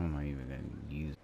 I'm not even gonna use